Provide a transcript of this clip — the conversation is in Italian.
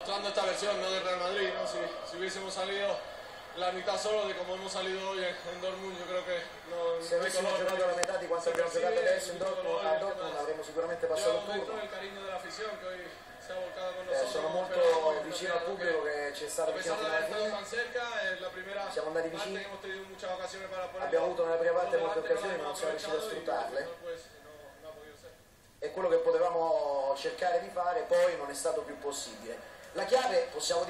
Usando esta versión no del Real Madrid, ¿no? Si, si hubiésemos salido la mitad solo de como hemos salido hoy en, en Dortmund, yo creo que no, Se avessimo giocato la metà di quanto abbiamo giocato adesso in Dortmund, a Dortmund avremmo sicuramente passato il turno. el cariño de la afición que hoy se ha volcado con Eh, nosotros. sono molto vicino al pubblico che ci è stato vicino alla fine. Siamo andati vicini. Abbiamo avuto nella prima parte molte occasioni, ma non siamo riusciti a sfruttarle. E quello che potevamo cercare di fare poi non è stato più possibile. La chiave possiamo dire